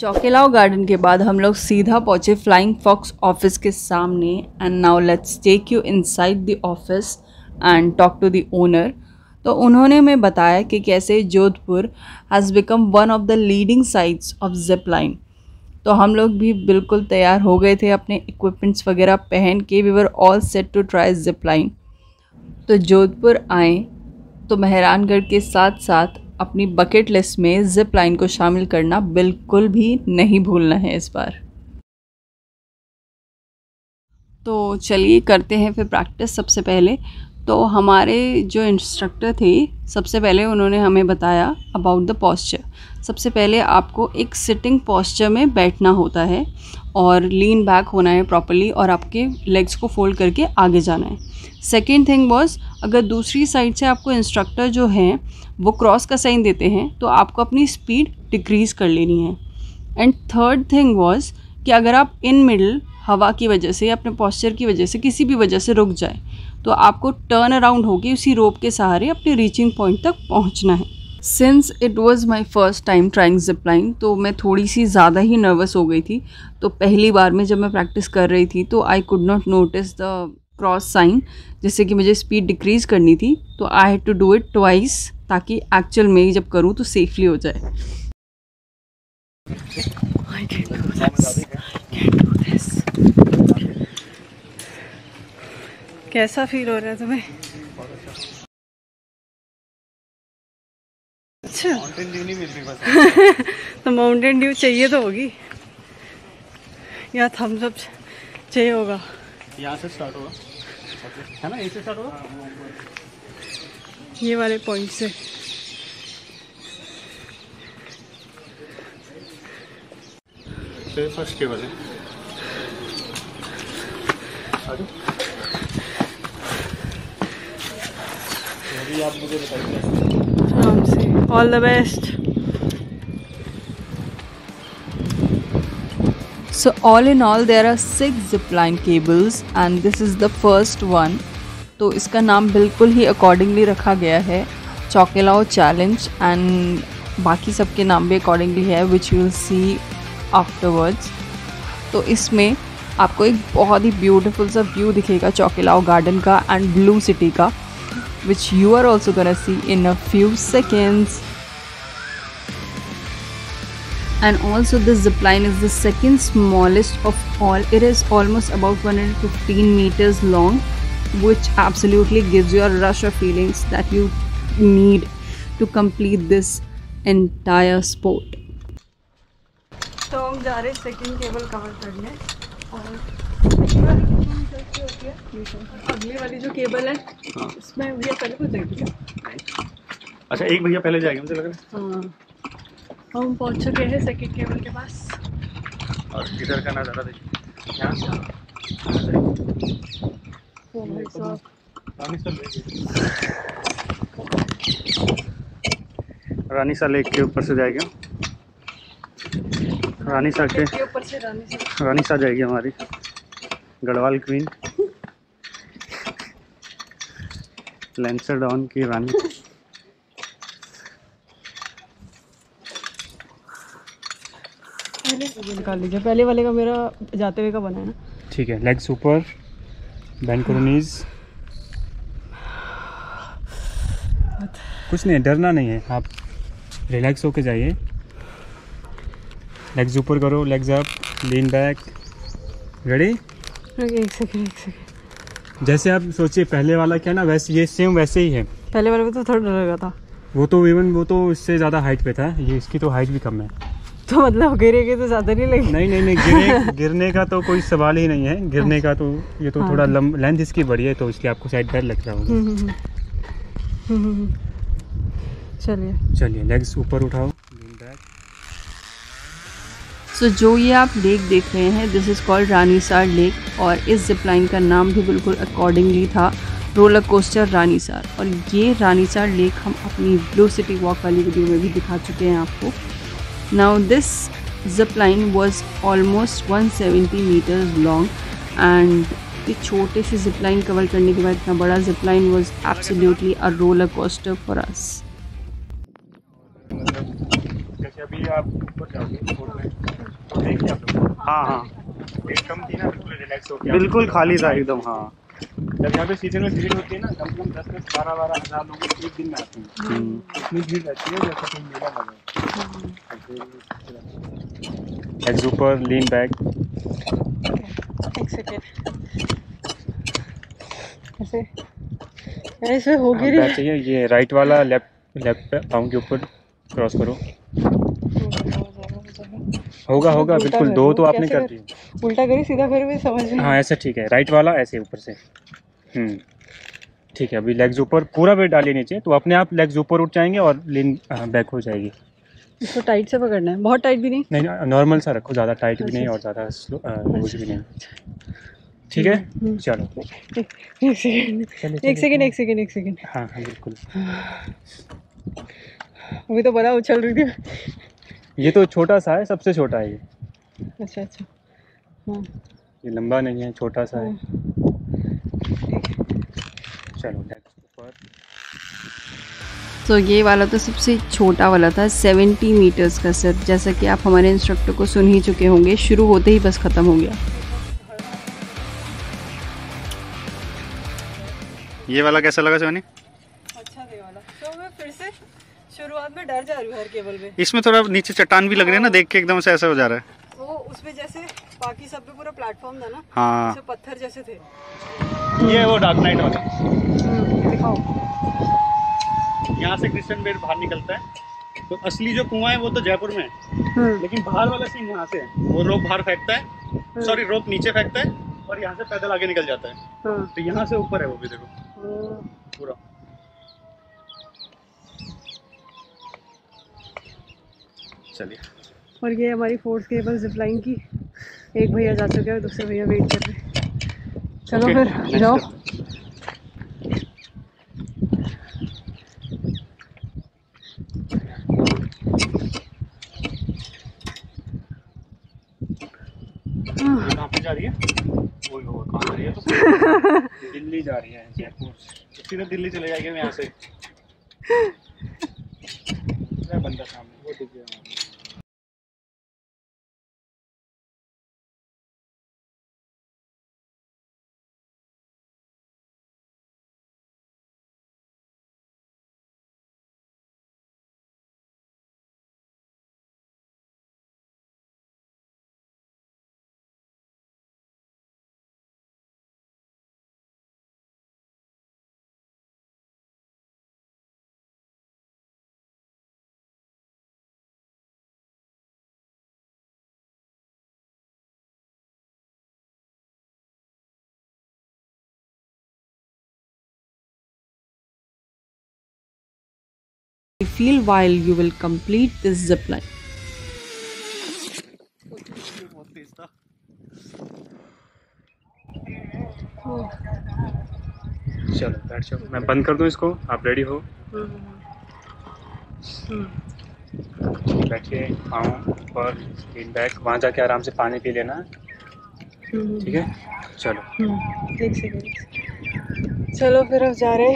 चौकेलाव garden के बाद हम लोग सीधा पहुँचे फ्लाइंग फॉक्स ऑफ़िस के सामने and now let's take you inside the office and talk to the owner तो उन्होंने हमें बताया कि कैसे Jodhpur has become one of the leading sites of zip line तो हम लोग भी बिल्कुल तैयार हो गए थे, अपने इक्विपमेंट्स वगैरह पहन के we were all set to try zip line तो जोधपुर आए तो मेहरानगढ़ के साथ साथ अपनी बकेट लिस्ट में जिप लाइन को शामिल करना बिल्कुल भी नहीं भूलना है इस बार। तो चलिए करते हैं फिर प्रैक्टिस सबसे पहले। तो हमारे जो इंस्ट्रक्टर थे, सबसे पहले उन्होंने हमें बताया अबाउट द पॉस्चर सबसे पहले आपको एक सिटिंग पॉस्चर में बैठना होता है और लीन बैक होना है प्रॉपरली और आपके लेग्स को फोल्ड करके आगे जाना है. सेकेंड थिंग वॉज़ अगर दूसरी साइड से आपको इंस्ट्रक्टर जो हैं, वो क्रॉस का साइन देते हैं तो आपको अपनी स्पीड डिक्रीज़ कर लेनी है. एंड थर्ड थिंग वॉज़ कि अगर आप इन मिडल हवा की वजह से या अपने पॉस्चर की वजह से, किसी भी वजह से रुक जाए तो आपको टर्न अराउंड होगी उसी रोप के सहारे अपने रीचिंग पॉइंट तक पहुँचना है। Since it was my first time trying zipline तो मैं थोड़ी सी ज़्यादा ही नर्वस हो गई थी। तो पहली बार में जब मैं प्रैक्टिस कर रही थी तो I could not notice the cross sign जैसे कि मुझे स्पीड डिक्रीज़ करनी थी। तो I had to do it twice ताकि एक्चुअल में जब करूँ तो सेफली हो जाए। कैसा फील हो रहा है तुम्हें? अच्छा। माउंटेन ड्यू नहीं मिल रही बस। तो माउंटेन ड्यू चाहिए तो होगी। या थम्स अप चाहिए होगा। यहाँ से स्टार्ट होगा। है ना? यहीं से स्टार्ट होगा? ये वाले पॉइंट से। फ़र्स्ट केबल है। आराम से all the best So, all in all, there are six zipline cables and this is the first one. तो इसका नाम बिल्कुल ही अकॉर्डिंगली रखा गया है। चौकेलाओ चैलेंज एंड बाकी सबके नाम भी अकॉर्डिंगली है विच विल सी आफ्टरवर्ड्स तो इसमें आपको एक बहुत ही ब्यूटीफुल सा व्यू दिखेगा चौकेलाओ गार्डन का एंड ब्लू सिटी का। which you are also gonna see in a few seconds and also this zip line is the second smallest of all it is almost about 115 meters long which absolutely gives you a rush of feelings that you need to complete this entire sport तो हम जा रहे हैं second cable cover करने और अगली वाली जो केबल है उसमें भैया पहले हो जाएगी अच्छा एक भैया पहले जाएँगे मुझे लग रहा हाँ। हम पहुँच चुके हैं सेकंड केबल के पास। और इधर का नज़ारा देखिए। यहाँ से ओ रानी सा लेक के ऊपर से जाएगी रानी सा के ऊपर से रानी से। रानी सा जाएगी हमारी। गढ़वाल क्वीन लेंसर डाउन की रानी पहले निकाल लीजिए। पहले वाले का मेरा जाते हुए का बना है ना। ठीक है लेग्स ऊपर बैंड करो कुछ नहीं डरना नहीं है। आप रिलैक्स होके जाइए। लेग्स ऊपर करो legs up lean back ready एक सेकंड एक सेकंड जैसे आप सोचिए पहले वाला क्या ना वैसे ये सेम वैसे ही है। पहले वाले में तो थोड़ा डर लगा था। वो तो इवन वो तो इससे ज़्यादा हाइट पे था। ये इसकी तो हाइट भी कम है। तो मतलब गिरेगे तो ज़्यादा नहीं लगी नहीं नहीं नहीं गिरने गिरने का तो कोई सवाल ही नहीं है। गिरने का तो ये तो हाँ। थोड़ा लंब लेंथ इसकी बड़ी है तो इसलिए आपको शायद डर लग रहा होगा। हम्म, हम्म, हम्म। चलिए। चलिए लेग्स ऊपर उठाओ. सो so, जो ये आप लेक देख रहे हैं this is called Ranisar lake और इस जिपलाइन का नाम भी बिल्कुल अकॉर्डिंगली था रोलर कोस्टर रानीसार और ये रानीसार लेक हम अपनी ब्लू सिटी वॉक वाली वीडियो में भी दिखा चुके हैं आपको। Now this zip line was almost 170 metres long and ये छोटे से जिप लाइन कवर करने के बाद इतना बड़ा zip line was absolutely a roller coaster for us अभी आप ऊपर जाओगे हाँ हाँ। कम थी ना बिल्कुल रिलैक्स हो बिल्कुल खाली था एकदम हाँ। जब यहाँ पे सीज़न में भीड़ होती है ना कम से कम दस दस बारह बारह हज़ार लोग एक दिन में आते हैं। हम्म, इतनी भीड़ रहती है जैसे कोई मेला लगे एक्सूपर लीन बैक एक सेकेंड ऐसे ऐसे हो बैक चाहिए ये राइट वाला लेफ़्ट लेफ़्ट पे पाँव के ऊपर क्रॉस करो। होगा होगा बिल्कुल दो दो, तो आपने कर दिए। उल्टा करी सीधा करी भी समझ हाँ ऐसे ठीक है राइट वाला ऐसे ऊपर से। हम्म ठीक है अभी लेग्स ऊपर पूरा वेट डालिए नीचे तो अपने आप लेग्स ऊपर उठ जाएँगे और लेन बैक हो जाएगी। इसको टाइट से पकड़ना है बहुत टाइट भी नहीं। नहीं नॉर्मल सा रखो ज़्यादा टाइट भी अच्छा, नहीं और ज़्यादा लूज भी नहीं। ठीक है? हम्म। चलो। एक सेकेंड एक सेकेंड एक सेकेंड एक सेकेंड हाँ हाँ बिल्कुल। अभी तो बड़ा उछल रही थी। ये तो छोटा सा है सबसे छोटा है ये। अच्छा अच्छा। हाँ। ये लंबा नहीं है छोटा सा है। चलो ऊपर तो ये वाला तो सबसे छोटा वाला था 70 मीटर्स का सर जैसा कि आप हमारे इंस्ट्रक्टर को सुन ही चुके होंगे शुरू होते ही बस ख़त्म हो गया। ये वाला कैसा लगा सोनी अच्छा थे वाला तो मैं फिर से शुरुआत में डर जा रही हूँ हर केबल में। इसमें थोड़ा नीचे चट्टान भी लग रही है ना देख के एकदम से ऐसा हो जा रहा है। वो उसमें जैसे बाकी सब पे पूरा प्लेटफॉर्म था ना हाँ। पत्थर जैसे थे। ये वो डार्क नाइट वाला। दिखाओ। यहाँ से क्रिश्चियन बेट बाहर निकलता है। तो असली जो कुआँ है वो तो जयपुर में है। लेकिन बाहर वाला सीन यहाँ से है। वो रोप बाहर फेंकता है। सॉरी रोप नीचे फेंकता है और यहाँ से पैदल आगे निकल जाता है। तो यहाँ से ऊपर है वो भी देखो। पूरा। चलिए। और ये हमारी फोर्थ केबल जिप लाइन की। एक भैया जा चुके हैं दूसरे भैया वेट कर रहे हैं। चलो Okay, फिर जाओ। रही है? कहाँ जा रही है तो? दिल्ली जा रही है जयपुर। सीधा दिल्ली चले जाएँगे यहाँ से। बंदा सामने। वो दिख गया। Feel while you will complete this zip line. चलो बैठ जाओ। मैं बंद कर दूँ इसको? आप रेडी हो? बैठिए पाँव ऊपर लीन बैक वहाँ जाके आराम से पानी पी लेना। ठीक है? चलो। सेकेंड चलो फिर अब जा रहे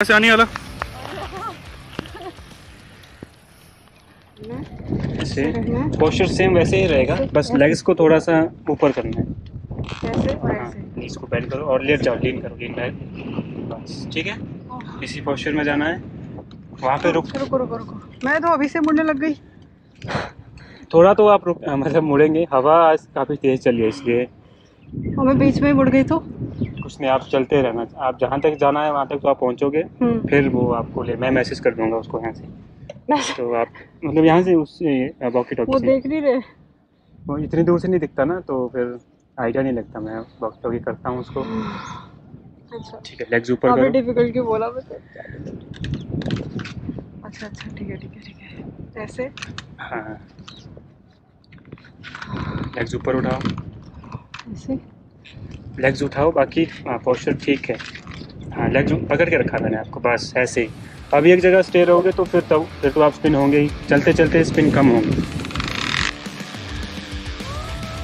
से आने वाला। ऐसे पोस्चर सेम वैसे ही रहेगा बस लेग्स को थोड़ा सा ऊपर करना है। हाँ ऐसे नीज को बेंड करो और लेट जाओ लीन करो लीन बैक बस ठीक है? इसी पोस्चर में जाना है। वहाँ पे रुक। रुको रुको रुको। मैं तो अभी से मुड़ने लग गई। थोड़ा तो आप रुक मतलब मुड़ेंगे। हवा आज काफ़ी तेज़ चली है इसलिए। और मैं बीच में ही मुड़ गई तो? नहीं आप चलते रहना आप जहाँ तक जाना है वहाँ तक तो आप पहुँचोगे। हम्म। फिर वो आपको ले मैं मैसेज कर दूँगा उसको यहाँ से। तो आप मतलब यहाँ से उससे वॉकी टॉकी से। देख नहीं रहे। वो इतनी दूर से नहीं दिखता ना तो फिर आइडिया नहीं लगता। मैं वॉकी टॉकी करता हूँ उसको। अच्छा। ठीक है लेग्स ऊपर करो। डिफ़िकल्ट क्यों बोला? मैं अच्छा अच्छा ठीक है ठीक है ठीक है। ऐसे? हाँ। लेग्स ऊपर उठाओ। ऐसे? लेग्स उठाओ, बाकी हाँ पोस्चर ठीक है। हाँ लेग्स पकड़ के रखा मैंने आपको, बस, ऐसे ही। अब एक जगह स्टे रहोगे तो फिर तो फिर तो आप स्पिन होंगे ही। चलते चलते स्पिन कम होंगे।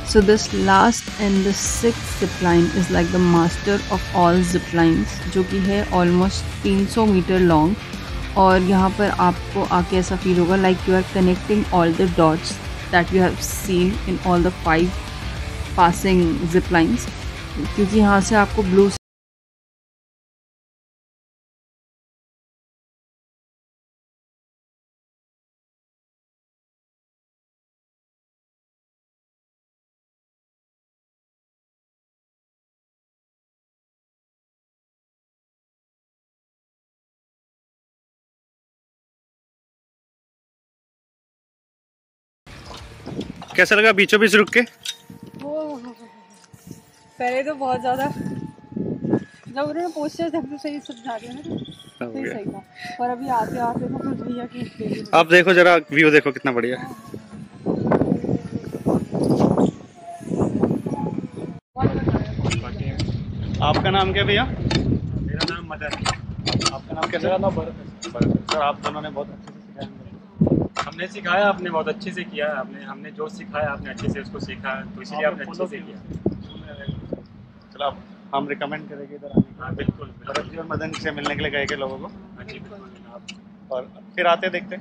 So this last and the sixth zip line is like the master of all zip lines, जो कि है almost 300 मीटर लॉन्ग और यहाँ पर आपको आके ऐसा फील होगा like you are connecting all the dots that you have seen in all the five passing zip lines क्योंकि यहाँ से आपको ब्लू कैसा लगा बीचों बीच रुक के? पहले तो बहुत ज़्यादा जब उन्होंने पोस्टर जब तो सही समझा दिया ना। तो सही था। और अभी आते आते तो फिर भैया की आप देखो जरा व्यू देखो कितना बढ़िया। है आपका नाम क्या भैया? मेरा नाम मदन। आपका नाम क्या? मेरा नाम भरत सर आप दोनों ने बहुत अच्छे से सिखाया हमने सिखाया आपने बहुत अच्छे से किया। आपने हमने जो सिखाया आपने अच्छे से उसको सीखा तो इसलिए आपने अच्छे से किया। आप हम रिकमेंड करेंगे इधर आने का बिल्कुल मदन से मिलने के लिए कहेंगे लोगों को। हाँ और फिर आते देखते